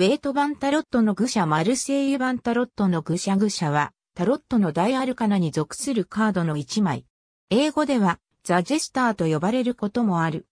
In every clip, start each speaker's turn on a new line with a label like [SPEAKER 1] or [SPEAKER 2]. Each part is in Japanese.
[SPEAKER 1] ウェイト版タロットの愚者マルセイユ版タロットの愚者愚者は、タロットの大アルカナに属するカードの1枚。英語では、ザ・ジェスターと呼ばれることもある。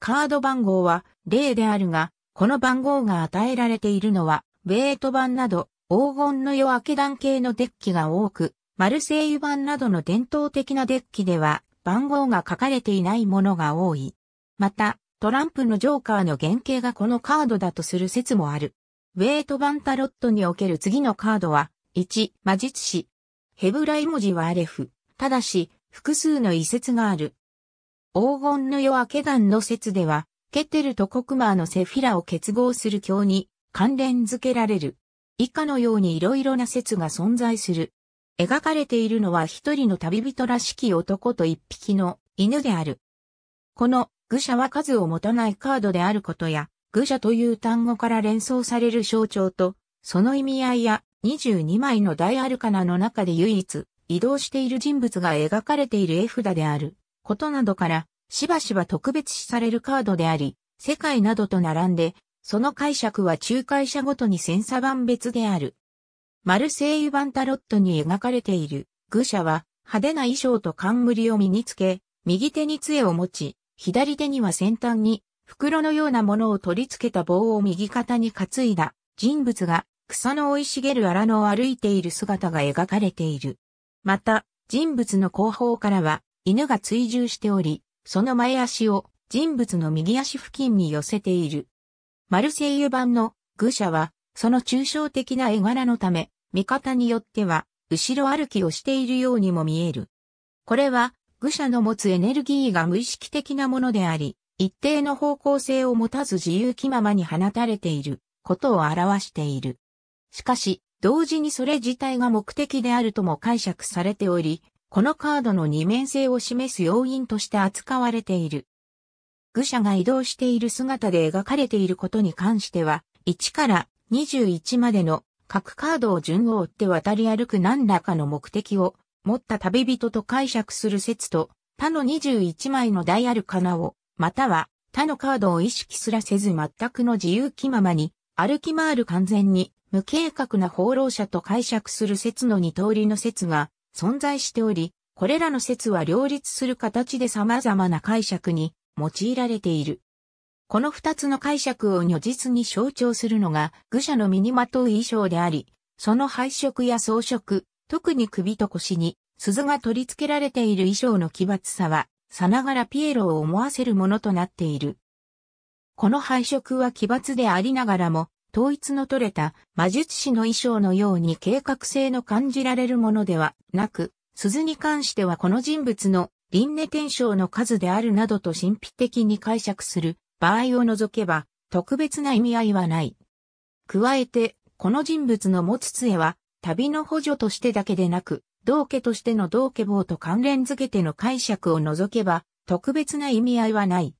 [SPEAKER 1] カード番号は0であるが、この番号が与えられているのは、ウェイト版など、黄金の夜明け団系のデッキが多く、マルセイユ版などの伝統的なデッキでは、番号が書かれていないものが多い。また、トランプのジョーカーの原型がこのカードだとする説もある。ウェイト版タロットにおける次のカードは、1、魔術師。ヘブライ文字はアレフ。ただし、複数の遺説がある。黄金の夜明け団の説では、ケテルとコクマーのセフィラを結合する教に関連づけられる。以下のように色々な説が存在する。描かれているのは一人の旅人らしき男と一匹の犬である。この愚者は数を持たないカードであることや、愚者という単語から連想される象徴と、その意味合いや22枚の大アルカナの中で唯一移動している人物が描かれている絵札であることなどから、しばしば特別視されるカードであり、世界などと並んで、その解釈は仲介者ごとに千差万別である。マルセイユ版タロットに描かれている、愚者は派手な衣装と冠を身につけ、右手に杖を持ち、左手には先端に袋のようなものを取り付けた棒を右肩に担いだ人物が草の生い茂る荒野を歩いている姿が描かれている。また、人物の後方からは犬が追従しており、その前足を人物の右足付近に寄せている。マルセイユ版の愚者は、その抽象的な絵柄のため、見方によっては、後ろ歩きをしているようにも見える。これは、愚者の持つエネルギーが無意識的なものであり、一定の方向性を持たず自由気ままに放たれていることを表している。しかし、同時にそれ自体が目的であるとも解釈されており、このカードの二面性を示す要因として扱われている。愚者が移動している姿で描かれていることに関しては、1から21までの各カードを順を追って渡り歩く何らかの目的を持った旅人と解釈する説と、他の21枚の大アルカナをまたは他のカードを意識すらせず全くの自由気ままに歩き回る完全に無計画な放浪者と解釈する説の二通りの説が存在しており、これらの説は両立する形で様々な解釈に用いられている。この二つの解釈を如実に象徴するのが愚者の身にまとう衣装であり、その配色や装飾、特に首と腰に鈴が取り付けられている衣装の奇抜さはさながらピエロを思わせるものとなっている。この配色は奇抜でありながらも、統一の取れた魔術師の衣装のように計画性の感じられるものではなく、鈴に関してはこの人物の輪廻転生の数であるなどと神秘的に解釈する場合を除けば特別な意味合いはない。加えて、この人物の持つ杖は旅の補助としてだけでなく、道家としての道家棒と関連づけての解釈を除けば、特別な意味合いはない。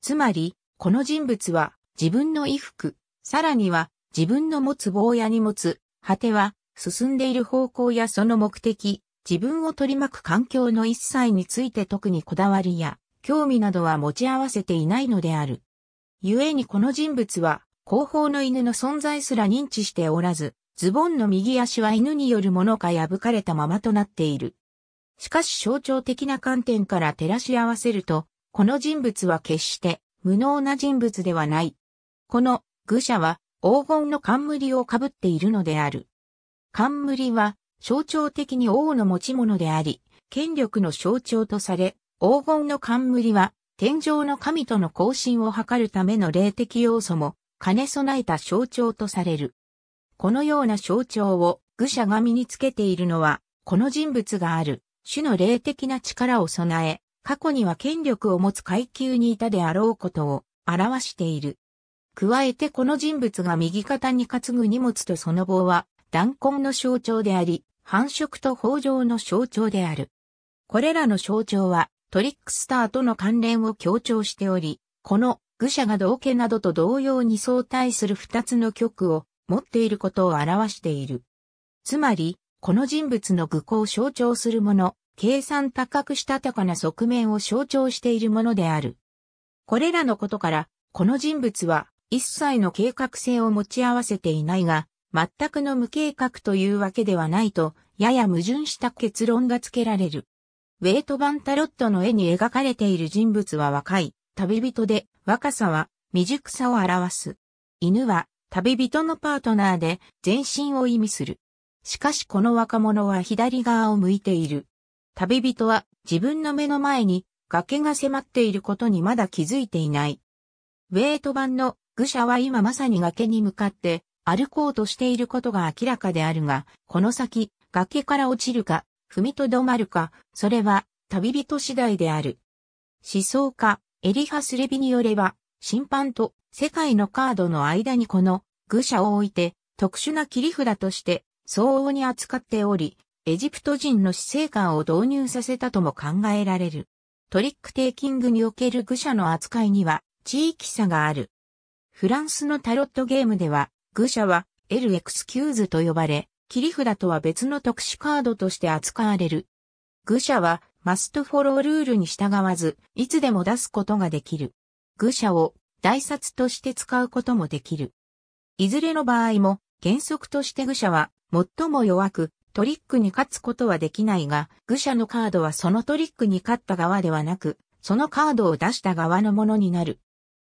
[SPEAKER 1] つまり、この人物は自分の衣服、さらには自分の持つ棒や荷物、果ては進んでいる方向やその目的、自分を取り巻く環境の一切について特にこだわりや興味などは持ち合わせていないのである。故にこの人物は後方の犬の存在すら認知しておらず、ズボンの右足は犬によるものか破かれたままとなっている。しかし象徴的な観点から照らし合わせると、この人物は決して無能な人物ではない。この愚者は黄金の冠をかぶっているのである。冠は象徴的に王の持ち物であり、権力の象徴とされ、黄金の冠は天上の神との交信を図るための霊的要素も兼ね備えた象徴とされる。このような象徴を愚者が身につけているのは、この人物がある、種の霊的な力を備え、過去には権力を持つ階級にいたであろうことを表している。加えてこの人物が右肩に担ぐ荷物とその棒は、断根の象徴であり、繁殖と豊穣の象徴である。これらの象徴は、トリックスターとの関連を強調しており、この愚者が道家などと同様に相対する二つの曲を持っていることを表している。つまり、この人物の愚行を象徴するもの、計算高くしたたかな側面を象徴しているものである。これらのことから、この人物は一切の計画性を持ち合わせていないが、全くの無計画というわけではないと、やや矛盾した結論がつけられる。ウェイト・バンタロットの絵に描かれている人物は若い、旅人で、若さは未熟さを表す。犬は旅人のパートナーで全身を意味する。しかしこの若者は左側を向いている。旅人は自分の目の前に崖が迫っていることにまだ気づいていない。ウェイト版の愚者は今まさに崖に向かって歩こうとしていることが明らかであるが、この先、崖から落ちるか、踏みとどまるか、それは旅人次第である。思想家、エリファス・レヴィによれば、審判と世界のカードの間にこの愚者を置いて特殊な切り札として相応に扱っており、エジプト人の死生観を導入させたとも考えられる。トリックテイキングにおける愚者の扱いには地域差がある。フランスのタロットゲームでは、愚者は L エクスキューズと呼ばれ、切り札とは別の特殊カードとして扱われる。愚者はマストフォロールールに従わず、いつでも出すことができる。愚者を大札として使うこともできる。いずれの場合も原則として愚者は最も弱くトリックに勝つことはできないが、愚者のカードはそのトリックに勝った側ではなく、そのカードを出した側のものになる。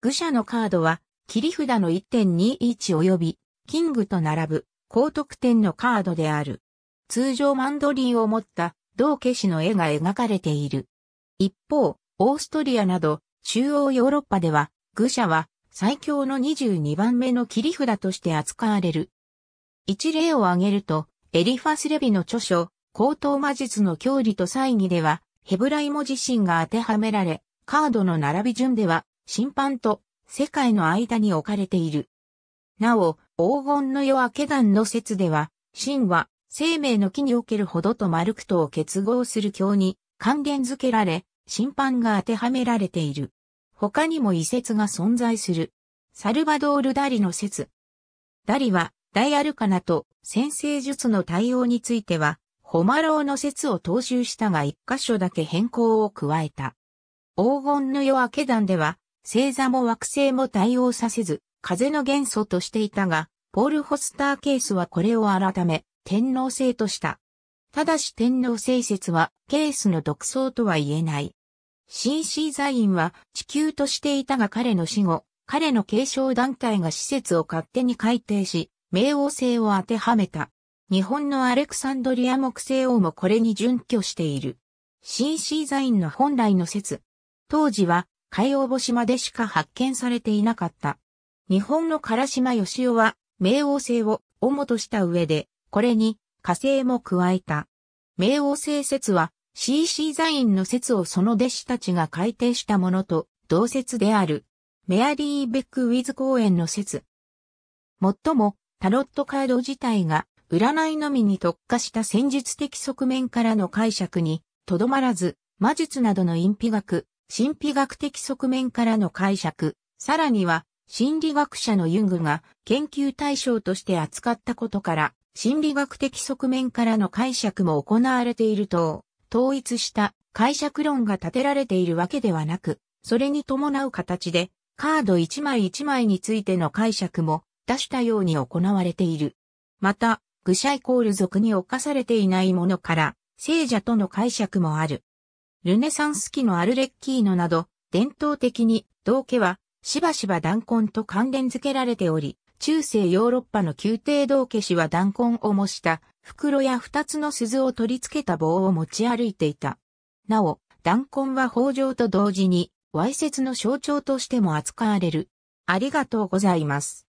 [SPEAKER 1] 愚者のカードは切り札の1.21及び、キングと並ぶ、高得点のカードである。通常マンドリンを持った同消しの絵が描かれている。一方、オーストリアなど中央ヨーロッパでは、愚者は最強の22番目の切り札として扱われる。一例を挙げると、エリファス・レビの著書、高等魔術の教理と猜疑では、ヘブライ文字身が当てはめられ、カードの並び順では、審判と世界の間に置かれている。なお、黄金の夜明け団の説では、神は生命の木におけるほどとマルクトを結合する教に還元づけられ、審判が当てはめられている。他にも異説が存在する。サルバドール・ダリの説。ダリは、大アルカナと先生術の対応については、ホマローの説を踏襲したが一箇所だけ変更を加えた。黄金の夜明け団では、星座も惑星も対応させず、風の元素としていたが、ポール・ホスターケースはこれを改め、天皇星とした。ただし天皇星説は、ケースの独創とは言えない。シンシーザインは地球としていたが彼の死後、彼の継承団体が施設を勝手に改定し、冥王星を当てはめた。日本のアレクサンドリア木星王もこれに準拠している。シンシーザインの本来の説。当時は海洋星までしか発見されていなかった。日本の唐島義雄は、冥王星を主とした上で、これに火星も加えた。冥王星説は、CC ザインの説をその弟子たちが改定したものと同説である。メアリー・ベック・ウィズ公演の説。もっとも、タロットカード自体が占いのみに特化した戦術的側面からの解釈にとどまらず、魔術などの隠秘学、神秘学的側面からの解釈、さらには心理学者のユングが研究対象として扱ったことから、心理学的側面からの解釈も行われていると、統一した解釈論が立てられているわけではなく、それに伴う形で、カード一枚一枚についての解釈も出したように行われている。また、愚者イコール族に侵されていないものから、聖者との解釈もある。ルネサンス期のアルレッキーノなど、伝統的に、道家は、しばしば弾痕と関連付けられており、中世ヨーロッパの宮廷道化師は弾痕を模した袋や二つの鈴を取り付けた棒を持ち歩いていた。なお、弾痕は法上と同時に、歪説の象徴としても扱われる。ありがとうございます。